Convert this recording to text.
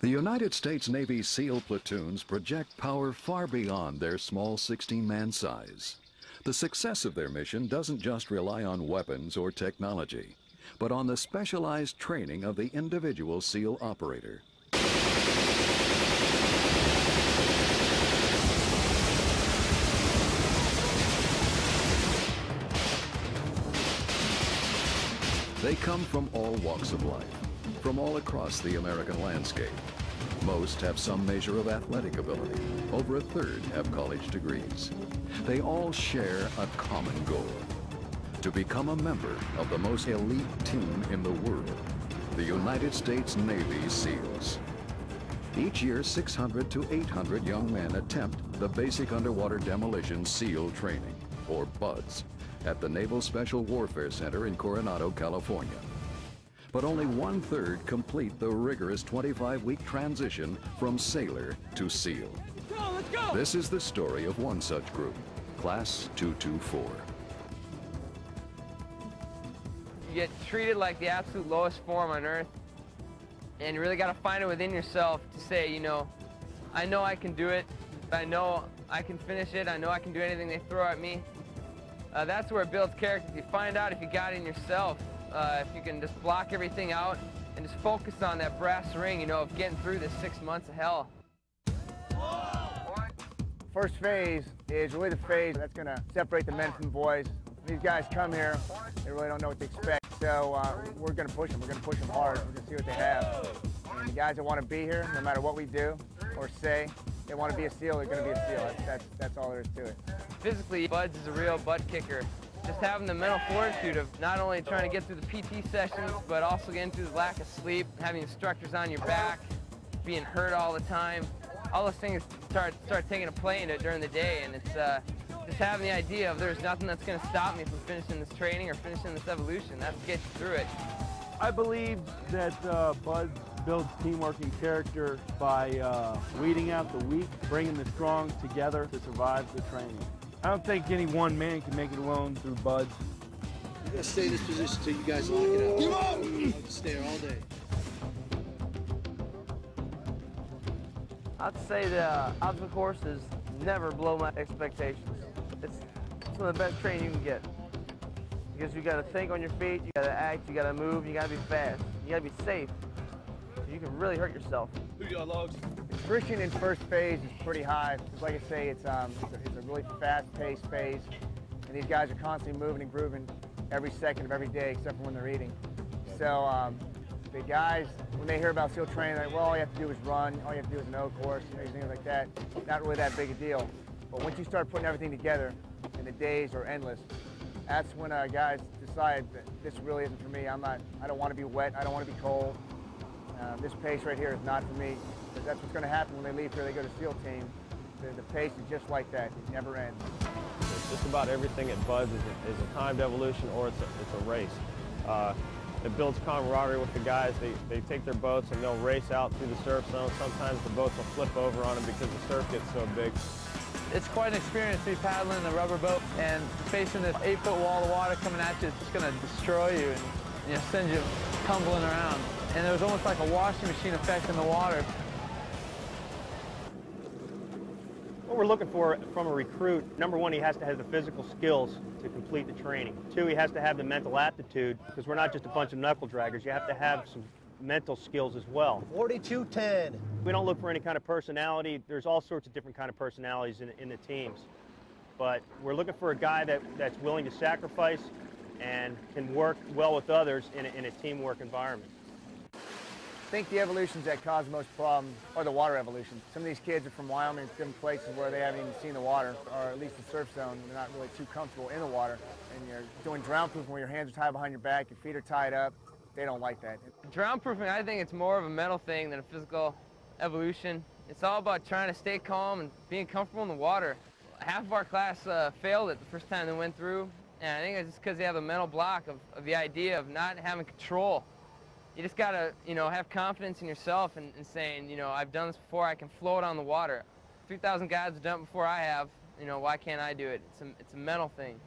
The United States Navy SEAL platoons project power far beyond their small 16 man size. The success of their mission doesn't just rely on weapons or technology, but on the specialized training of the individual SEAL operator. They come from all walks of life, from all across the American landscape. Most have some measure of athletic ability. Over a third have college degrees. They all share a common goal, to become a member of the most elite team in the world, the United States Navy SEALs. Each year, 600 to 800 young men attempt the Basic Underwater Demolition SEAL Training, or BUDS, at the Naval Special Warfare Center in Coronado, California. But only one third complete the rigorous 25 week transition from sailor to SEAL. Go, let's go! This is the story of one such group, Class 224. You get treated like the absolute lowest form on earth, and you really got to find it within yourself to say, you know, I know I can do it. I know I can finish it. I know I can do anything they throw at me. Uh, that's where it builds character. If you find out if you got it in yourself, uh, if you can just block everything out and just focus on that brass ring, you know, of getting through this six months of hell. First phase is really the phase that's going to separate the men from boys. These guys come here, they really don't know what to expect, so uh, we're going to push them. We're going to push them hard. We're going to see what they have. And the guys that want to be here, no matter what we do or say, they want to be a SEAL, they're going to be a SEAL. That's, that's, that's all there is to it. Physically, Buds is a real butt kicker. Just having the mental fortitude of not only trying to get through the PT sessions, but also getting through the lack of sleep, having instructors on your back, being hurt all the time. All those things start start taking a play into it during the day, and it's uh, just having the idea of there's nothing that's going to stop me from finishing this training or finishing this evolution. That's gets you through it. I believe that uh, Bud builds teamwork and character by uh, weeding out the weak, bringing the strong together to survive the training. I don't think any one man can make it alone through Buds. You're gonna stay in this position until you guys lock it out. Give up! I'll just stay here all day. I'd say the uh, obstacle courses never blow my expectations. It's, it's one of the best training you can get. Because you gotta think on your feet, you gotta act, you gotta move, you gotta be fast, you gotta be safe. You can really hurt yourself. Who got logs? Attrition in first phase is pretty high. Just like I say, it's, um, a, it's a really fast-paced phase, and these guys are constantly moving and grooving every second of every day, except for when they're eating. So um, the guys, when they hear about SEAL training, they're like, well, all you have to do is run, all you have to do is an O course, you know, things like that. Not really that big a deal. But once you start putting everything together, and the days are endless, that's when uh, guys decide that this really isn't for me. I'm not, I don't want to be wet, I don't want to be cold. Uh, this pace right here is not for me, because that's what's going to happen when they leave here, they go to SEAL team. The, the pace is just like that, it never ends. Just about everything at Buds is a, is a timed evolution or it's a, it's a race. Uh, it builds camaraderie with the guys. They, they take their boats and they'll race out through the surf zone. Sometimes the boats will flip over on them because the surf gets so big. It's quite an experience to be paddling in a rubber boat and facing this eight-foot wall of water coming at you. It's just going to destroy you and you know, send you tumbling around. And there was almost like a washing machine effect in the water. What we're looking for from a recruit, number one, he has to have the physical skills to complete the training. Two, he has to have the mental aptitude, because we're not just a bunch of knuckle draggers. You have to have some mental skills as well. 4210. We don't look for any kind of personality. There's all sorts of different kind of personalities in, in the teams. But we're looking for a guy that, that's willing to sacrifice and can work well with others in a, in a teamwork environment. I think the evolutions that cause most problems are the water evolutions. Some of these kids are from Wyoming, different places where they haven't even seen the water, or at least the surf zone. They're not really too comfortable in the water. And you're doing drown proofing where your hands are tied behind your back, your feet are tied up. They don't like that. Drown proofing, I think it's more of a mental thing than a physical evolution. It's all about trying to stay calm and being comfortable in the water. Half of our class uh, failed it the first time they went through, and I think it's just because they have a mental block of, of the idea of not having control you just gotta, you know, have confidence in yourself and, and, saying, you know, I've done this before, I can float on the water. 3,000 guys have done it before I have, you know, why can't I do it? It's a, it's a mental thing.